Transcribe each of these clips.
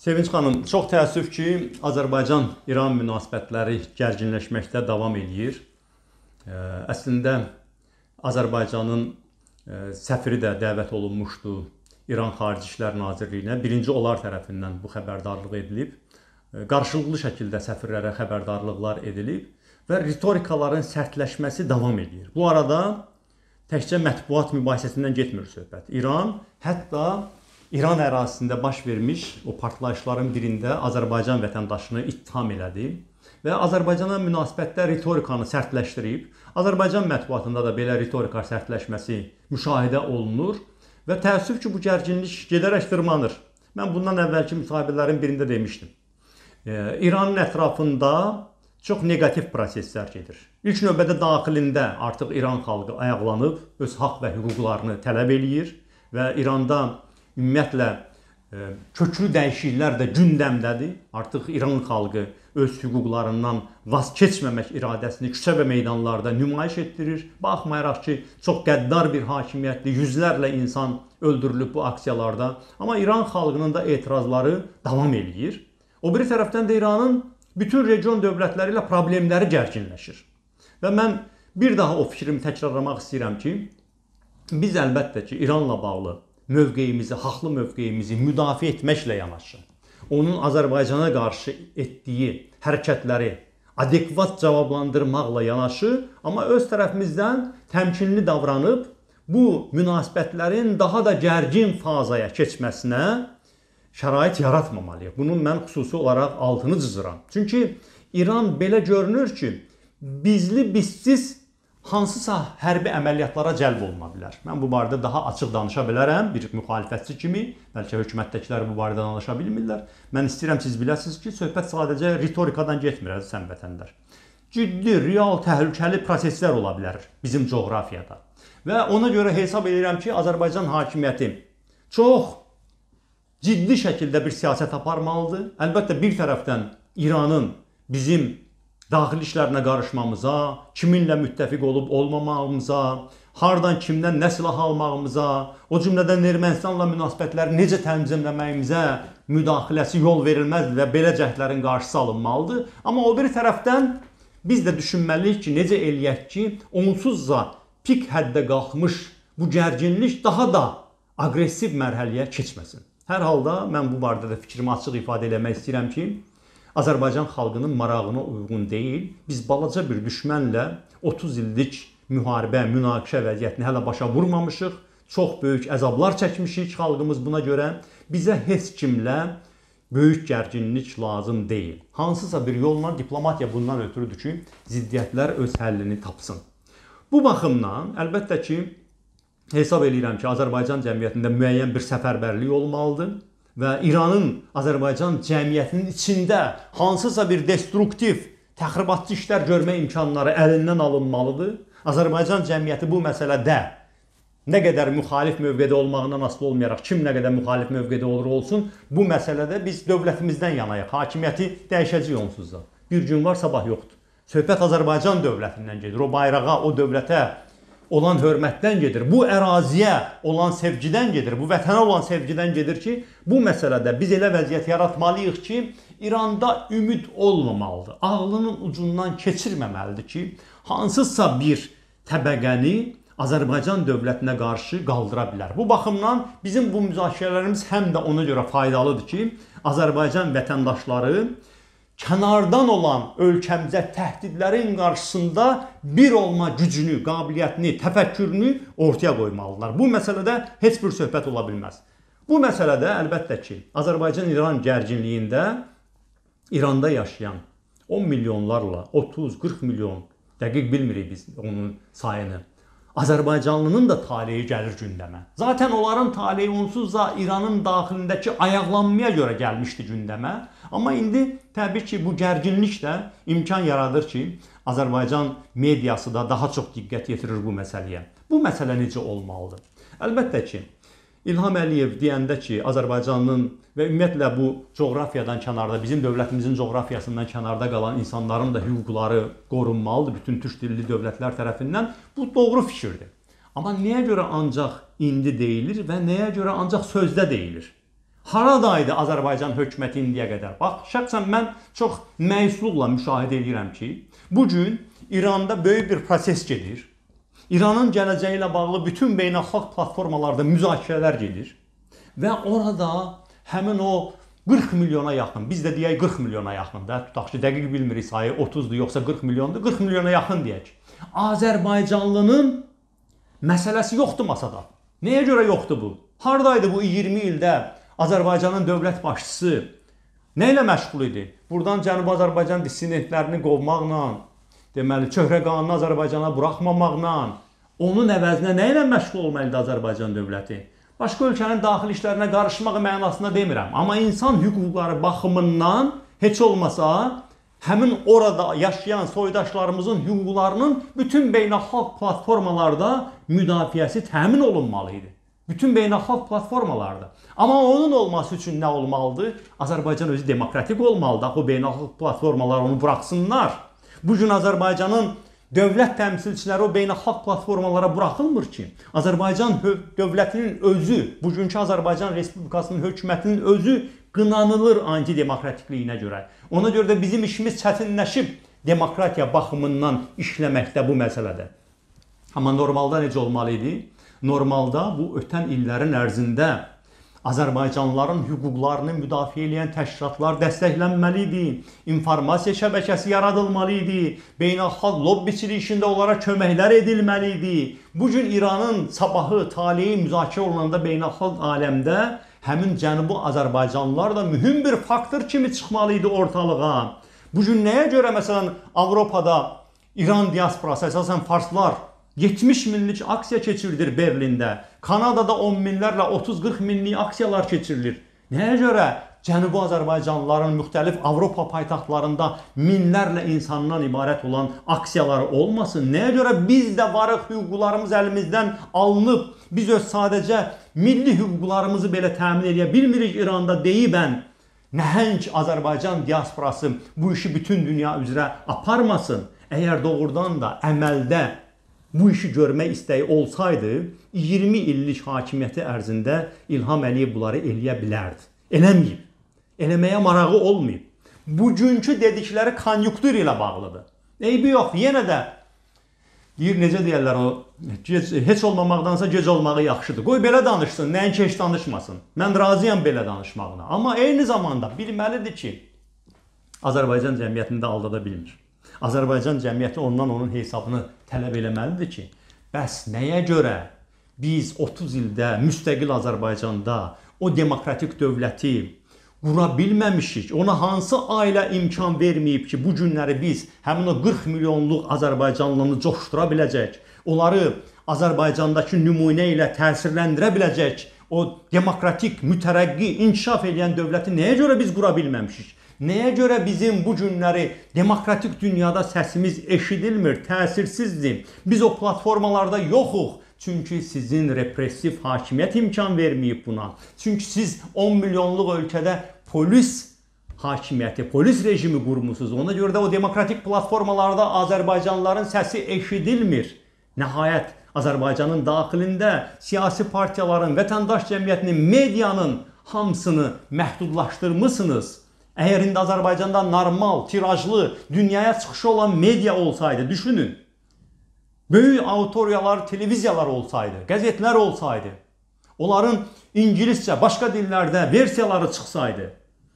Sevinç xanım, çox təəssüf ki, Azərbaycan-İran münasibətləri gərginləşməkdə davam eləyir. Əslində Azərbaycanın səfiri də dəvət olunmuşdu İran Xarici İşlər Nazirliyinə. Birinci onlar tərəfindən bu xəbərdarlıq edilib. Qarşılıqlı şəkildə səfirlərə xəbərdarlıqlar edilib və ritorikaların sərtləşməsi davam edir. Bu arada təkcə mətbuat mübahisəsindən getmir söhbət. İran hətta İran ərazisində baş vermiş o partlayışların birində Azərbaycan vətəndaşını ittiham elədi və Azərbaycana münasibətdə ritorikanı sərtləşdirib. Azərbaycan mətbuatında da belə ritorika sərtləşməsi müşahidə olunur və təəssüf ki, bu gərginlik gedərək dırmanır. Mən bundan əvvəlki müsahibələrin birində demişdim. İranın ətrafında çox neqativ proseslər gedir. İlk növbədə daxilində artıq İran xalqı ayaqlanıb öz haqq və hüquqlarını tələb eləyir və İranda ümumiyyətlə e, köklü dəyişikliklər də gündəmdədir. Artıq İran xalqı öz hüquqlarından vaz keçməmək iradəsini küçə və meydanlarda nümayiş etdirir. Baxmayaraq ki, çox qəddar bir hakimiyyətli yüzlərlə insan öldürülüb bu aksiyalarda, amma İran xalqının da etirazları davam eləyir. O biri tərəfdən də İranın bütün region dövlətləri ilə problemləri gərginləşir. Və mən bir daha o fikrimi təkrarlamaq istəyirəm ki, biz əlbəttə ki, İranla bağlı mövqeyimizi, haqlı mövqeyimizi müdafiə etməklə yanaşı, onun Azərbaycana qarşı etdiyi hərəkətləri adekvat cavablandırmaqla yanaşı, amma öz tərəfimizdən təmkinli davranıb bu münasibətlərin daha da gərgin fazaya keçməsinə şərait yaratmamalıyıq. Bunun mən xüsusi olaraq altını cızıram. Çünki İran belə görünür ki, bizli bizsiz hansısa hərbi əməliyyatlara cəlb oluna bilər. Mən bu barədə daha açıq danışa bilərəm bir müxalifətçi kimi. Bəlkə hökumətdəkilər bu barədə danışa bilmirlər. Mən istəyirəm siz biləsiniz ki, söhbət sadəcə ritorikadan getmir əziz vətəndaşlar. Ciddi, real, təhlükəli proseslər ola bilər bizim coğrafiyada. Və ona görə hesab edirəm ki, Azərbaycan hakimiyyəti çox ciddi şəkildə bir siyasət aparmalıdır. Əlbəttə bir tərəfdən İranın bizim daxili işlərinə qarışmamıza, kiminlə müttəfiq olub olmamağımıza, hardan kimdən nə silah almağımıza, o cümlədən Ermənistanla münasibətləri necə tənzimləməyimizə müdaxiləsi yol verilməzdir və belə cəhdlərin qarşısı alınmalıdır. Amma o bir tərəfdən biz də düşünməliyik ki, necə eləyək ki, onsuzca pik həddə qalxmış bu gərginlik daha da aqressiv mərhələyə keçməsin. Hər halda mən bu barədə də fikrimi açıq ifadə etmək istəyirəm ki, Azərbaycan xalqının marağına uyğun deyil. Biz balaca bir düşmənlə 30 illik müharibə, münaqişə vəziyyətini hələ başa vurmamışıq. Çox böyük əzablar çəkmişik xalqımız buna görə. Bizə heç kimlə böyük gərginlik lazım deyil. Hansısa bir yolla diplomatiya bundan ötürüdür ki, ziddiyyətlər öz həllini tapsın. Bu baxımdan əlbəttə ki, hesab eləyirəm ki, Azərbaycan cəmiyyətində müəyyən bir səfərbərlik olmalıdır və İranın Azərbaycan cəmiyyətinin içində hansısa bir destruktiv, təxribatçı işlər görmə imkanları əlindən alınmalıdır. Azərbaycan cəmiyyəti bu məsələdə nə qədər müxalif mövqedə olmağından asılı olmayaraq kim nə qədər müxalif mövqedə olur olsun, bu məsələdə biz dövlətimizdən yanayıq. Hakimiyyəti dəyişəcəyik onsuz da. Bir gün var, sabah yoxdur. Söhbət Azərbaycan dövlətindən gedir. O bayrağa, o dövlətə olan hörmətdən gedir. Bu əraziyə olan sevgidən gedir. Bu vətənə olan sevgidən gedir ki, bu məsələdə biz elə vəziyyət yaratmalıyıq ki, İranda ümid olmamalıdır. Ağlının ucundan keçirməməlidir ki, hansısa bir təbəqəni Azərbaycan dövlətinə qarşı qaldıra bilər. Bu baxımdan bizim bu müzakirələrimiz həm də ona görə faydalıdır ki, Azərbaycan vətəndaşları kənardan olan ölkəmizə təhdidlərin qarşısında bir olma gücünü, qabiliyyətini, təfəkkürünü ortaya qoymalıdırlar. Bu məsələdə heç bir söhbət ola bilməz. Bu məsələdə əlbəttə ki, Azərbaycan-İran gərginliyində İranda yaşayan 10 milyonlarla 30-40 milyon dəqiq bilmirik biz onun sayını. Azərbaycanlının da taleyi gəlir gündəmə. Zaten onların taleyi onsuz da İranın daxilindəki ayaqlanmaya görə gəlmişdi gündəmə. Amma indi təbii ki, bu gərginlik də imkan yaradır ki, Azərbaycan mediası da daha çox diqqət yetirir bu məsələyə. Bu məsələ necə olmalıdır? Əlbəttə ki, İlham Əliyev deyəndə ki, Azərbaycanın və ümumiyyətlə bu coğrafiyadan kənarda, bizim dövlətimizin coğrafiyasından kənarda qalan insanların da hüquqları qorunmalıdır bütün türk dilli dövlətlər tərəfindən. Bu doğru fikirdir. Amma nəyə görə ancaq indi deyilir və nəyə görə ancaq sözdə deyilir? Haradaydı Azərbaycan hökuməti indiyə qədər? Bax, şəxsən mən çox məyusluqla müşahidə edirəm ki, bu gün İranda böyük bir proses gedir. İranın gələcəyi ilə bağlı bütün beynəlxalq platformalarda müzakirələr gedir və orada həmin o 40 milyona yaxın, biz də deyək 40 milyona yaxın da, tutaq ki, dəqiq bilmirik sayı 30-dur yoxsa 40 milyondur, 40 milyona yaxın deyək. Azərbaycanlının məsələsi yoxdur masada. Nəyə görə yoxdur bu? Hardaydı bu 20 ildə Azərbaycanın dövlət başçısı nə ilə məşğul idi? Burdan Cənubi Azərbaycan dissidentlərini qovmaqla, deməli, çöhrə qanunu Azərbaycana buraxmamaqla, onun əvəzinə nə ilə məşğul olmalıdır Azərbaycan dövləti? Başqa ölkənin daxili işlərinə qarışmaq mənasında demirəm, amma insan hüquqları baxımından heç olmasa həmin orada yaşayan soydaşlarımızın hüquqlarının bütün beynəlxalq platformalarda müdafiəsi təmin olunmalı idi. Bütün beynəlxalq platformalarda. Amma onun olması üçün nə olmalıdır? Azərbaycan özü demokratik olmalıdır. O beynəlxalq platformalar onu buraxsınlar. Bu gün Azərbaycanın dövlət təmsilçiləri o beynəlxalq platformalara buraxılmır ki, Azərbaycan dövlətinin özü, bugünkü Azərbaycan Respublikasının hökumətinin özü qınanılır antidemokratikliyinə görə. Ona görə də bizim işimiz çətinləşib demokratiya baxımından işləməkdə bu məsələdə. Amma normalda necə olmalı idi? Normalda bu ötən illərin ərzində Azərbaycanlıların hüquqlarını müdafiə edən təşkilatlar dəstəklənməli idi. İnformasiya şəbəkəsi yaradılmalı idi. Beynəlxalq lobbiçilik işində onlara köməklər edilməli idi. Bu gün İranın sabahı, taleyi müzakirə olunanda beynəlxalq aləmdə həmin Cənubi Azərbaycanlılar da mühüm bir faktor kimi çıxmalı idi ortalığa. Bu gün nəyə görə məsələn Avropada İran diasporası əsasən farslar 70 minlik aksiya keçirilir Berlində. Kanadada 10 minlərlə 30-40 minlik aksiyalar keçirilir. Nəyə görə Cənubi Azərbaycanlıların müxtəlif Avropa paytaxtlarında minlərlə insandan ibarət olan aksiyalar olmasın? Nəyə görə biz də varıq, hüquqlarımız əlimizdən alınıb, biz öz sadəcə milli hüquqlarımızı belə təmin edə bilmirik İranda deyibən nəhəng Azərbaycan diasporası bu işi bütün dünya üzrə aparmasın. Əgər doğrudan da əməldə bu işi görmək istəyi olsaydı, 20 illik hakimiyyəti ərzində İlham Əliyev bunları eləyə bilərdi. Eləməyib. Eləməyə marağı olmayıb. Bugünkü dedikləri konjunktur ilə bağlıdır. Eybi yox, yenə də deyir necə deyirlər o gec, heç olmamaqdansa gec olmağı yaxşıdır. Qoy belə danışsın, nəinki heç danışmasın. Mən razıyam belə danışmağına. Amma eyni zamanda bilməlidir ki, Azərbaycan cəmiyyətində aldada bilmir. Azərbaycan cəmiyyəti ondan onun hesabını tələb eləməlidir ki, bəs nəyə görə biz 30 ildə müstəqil Azərbaycanda o demokratik dövləti qura bilməmişik. Ona hansı ailə imkan verməyib ki, bu günləri biz həmin o 40 milyonluq Azərbaycanlını coşdura biləcək, onları Azərbaycandakı nümunə ilə təsirləndirə biləcək, o demokratik, mütərəqqi, inkişaf edən dövləti nəyə görə biz qura bilməmişik? Nəyə görə bizim bu günləri demokratik dünyada səsimiz eşidilmir, təsirsizdir? Biz o platformalarda yoxuq. Çünki sizin repressiv hakimiyyət imkan verməyib buna. Çünki siz 10 milyonluq ölkədə polis hakimiyyəti, polis rejimi qurmusunuz. Ona görə də o demokratik platformalarda Azərbaycanlıların səsi eşidilmir. Nəhayət Azərbaycanın daxilində siyasi partiyaların, vətəndaş cəmiyyətinin, medianın hamısını məhdudlaşdırmısınız. Əgər indi Azərbaycanda normal, tirajlı, dünyaya çıxışı olan media olsaydı, düşünün. Böyük auditoriyalar, televiziyalar olsaydı, qəzetlər olsaydı, onların ingiliscə, başqa dillərdə versiyaları çıxsaydı,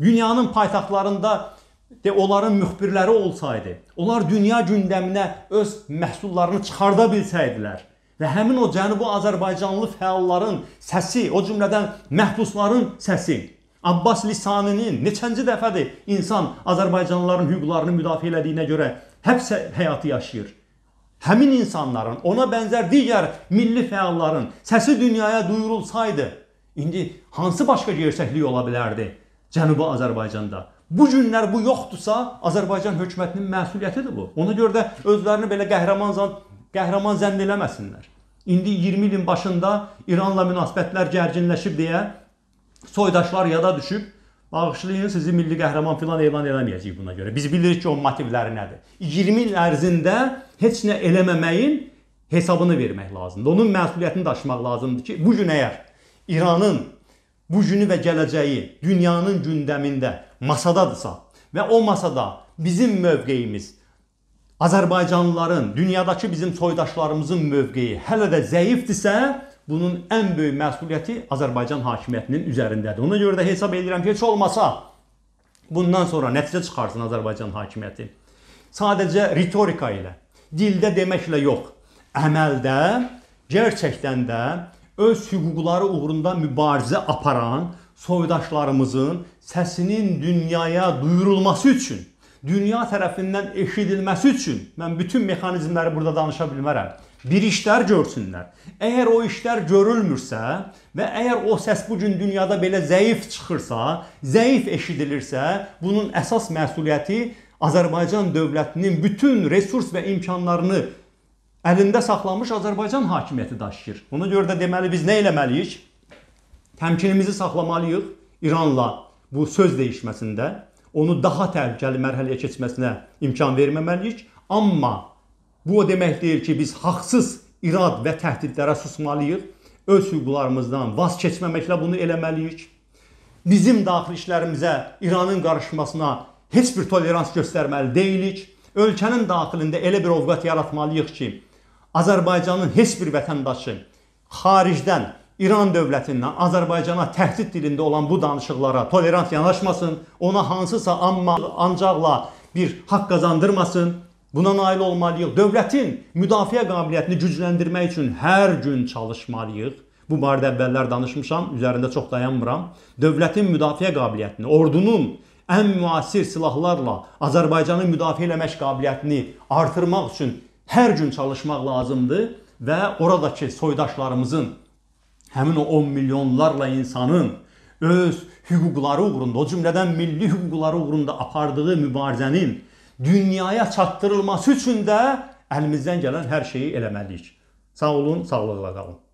dünyanın paytaxtlarında de onların müxbirləri olsaydı, onlar dünya gündəminə öz məhsullarını çıxarda bilsəydilər və həmin o Cənubi Azərbaycanlı fəalların səsi, o cümlədən məhbusların səsi Abbas Lisaninin neçənci dəfədir insan Azərbaycanlıların hüquqlarını müdafiə elədiyinə görə həbs həyatı yaşayır. Həmin insanların, ona bənzər digər milli fəalların səsi dünyaya duyurulsaydı, indi hansı başqa gerçəklik ola bilərdi Cənubi Azərbaycanda? Bu günlər bu yoxdursa, Azərbaycan hökumətinin məsuliyyətidir bu. Ona görə də özlərini belə qəhrəman zan qəhrəman zənn eləməsinlər. İndi 20 ilin başında İranla münasibətlər gərginləşib deyə soydaşlar yada düşüb, bağışlayın sizi milli qəhrəman filan elan eləməyəcəyik buna görə. Biz bilirik ki, o motivləri nədir. 20 il ərzində heç nə eləməməyin hesabını vermək lazımdır. Onun məsuliyyətini daşımaq lazımdır ki, bu gün əgər İranın bu günü və gələcəyi dünyanın gündəmində masadadırsa və o masada bizim mövqeyimiz Azərbaycanlıların, dünyadakı bizim soydaşlarımızın mövqeyi hələ də zəifdirsə, bunun ən böyük məsuliyyəti Azərbaycan hakimiyyətinin üzərindədir. Ona görə də hesab edirəm ki, heç olmasa bundan sonra nəticə çıxarsın Azərbaycan hakimiyyəti. Sadəcə ritorika ilə, dildə deməklə yox, əməldə gerçəkdən də öz hüquqları uğrunda mübarizə aparan soydaşlarımızın səsinin dünyaya duyurulması üçün, dünya tərəfindən eşidilməsi üçün mən bütün mexanizmləri burada danışa bilmərəm. Bir işlər görsünlər. Əgər o işlər görülmürsə və əgər o səs bu gün dünyada belə zəif çıxırsa, zəif eşidilirsə, bunun əsas məsuliyyəti Azərbaycan dövlətinin bütün resurs və imkanlarını əlində saxlamış Azərbaycan hakimiyyəti daşıyır. Ona görə də deməli biz nə etməliyik? Təmkinimizi saxlamalıyıq İranla bu söz dəyişməsində, onu daha təhlükəli mərhələyə keçməsinə imkan verməməliyik. Amma bu o demək deyil ki, biz haqsız irad və təhdidlərə susmalıyıq. Öz hüquqlarımızdan vaz keçməməklə bunu eləməliyik. Bizim daxili işlərimizə İranın qarışmasına heç bir tolerans göstərməli deyilik. Ölkənin daxilində elə bir ovqat yaratmalıyıq ki, Azərbaycanın heç bir vətəndaşı xaricdən İran dövlətindən Azərbaycana təhdid dilində olan bu danışıqlara tolerant yanaşmasın, ona hansısa amma ancaqla bir haqq qazandırmasın. Buna nail olmalıyıq. Dövlətin müdafiə qabiliyyətini gücləndirmək üçün hər gün çalışmalıyıq. Bu barədə əvvəllər danışmışam, üzərində çox dayanmıram. Dövlətin müdafiə qabiliyyətini, ordunun ən müasir silahlarla Azərbaycanı müdafiə etmək qabiliyyətini artırmaq üçün hər gün çalışmaq lazımdır və oradakı soydaşlarımızın həmin o 10 milyonlarla insanın öz hüquqları uğrunda, o cümlədən milli hüquqları uğrunda apardığı mübarizənin dünyaya çatdırılması üçün də əlimizdən gələn hər şeyi eləməliyik. Sağ olun, sağlıqla qalın.